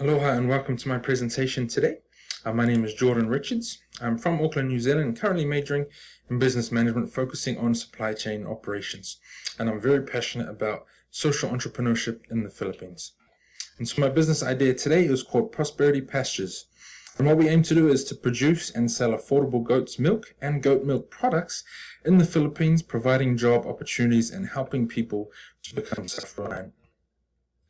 Aloha and welcome to my presentation today. Uh, my name is Jordan Richards. I'm from Auckland, New Zealand, currently majoring in business management, focusing on supply chain operations. And I'm very passionate about social entrepreneurship in the Philippines. And so my business idea today is called Prosperity Pastures. And what we aim to do is to produce and sell affordable goat's milk and goat milk products in the Philippines, providing job opportunities and helping people to become self-reliant.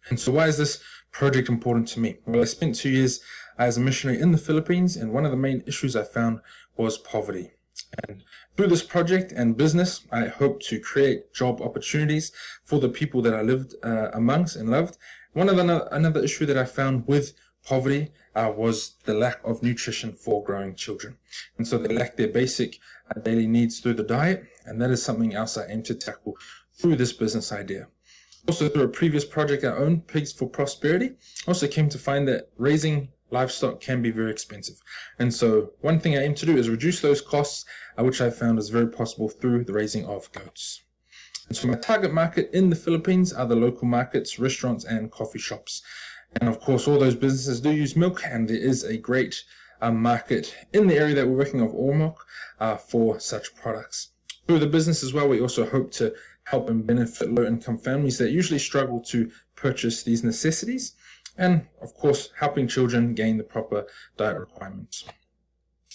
And so why is this project important to me? Well, I spent two years as a missionary in the Philippines, and one of the main issues I found was poverty. And through this project and business, I hope to create job opportunities for the people that I lived uh, amongst and loved. One of the, another issue that I found with poverty uh, was the lack of nutrition for growing children. And so they lack their basic uh, daily needs through the diet. And that is something else I aim to tackle through this business idea. Also, through a previous project I owned, Pigs for Prosperity, also came to find that raising livestock can be very expensive. And so one thing I aim to do is reduce those costs, uh, which I found is very possible through the raising of goats. And so my target market in the Philippines are the local markets, restaurants, and coffee shops. And of course, all those businesses do use milk, and there is a great uh, market in the area that we're working of Ormoc uh, for such products. Through the business as well, we also hope to help and benefit low income families that usually struggle to purchase these necessities. And of course, helping children gain the proper diet requirements.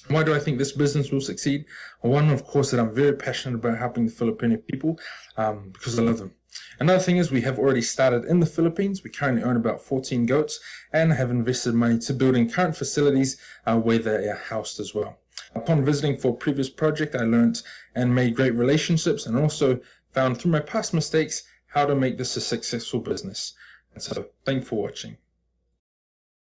Why do I think this business will succeed? One, of course, that I'm very passionate about helping the Filipino people um, because I love them. Another thing is we have already started in the Philippines. We currently own about 14 goats and have invested money to building current facilities uh, where they are housed as well. Upon visiting for a previous project, I learned and made great relationships and also found through my past mistakes how to make this a successful business. And so, thank you for watching.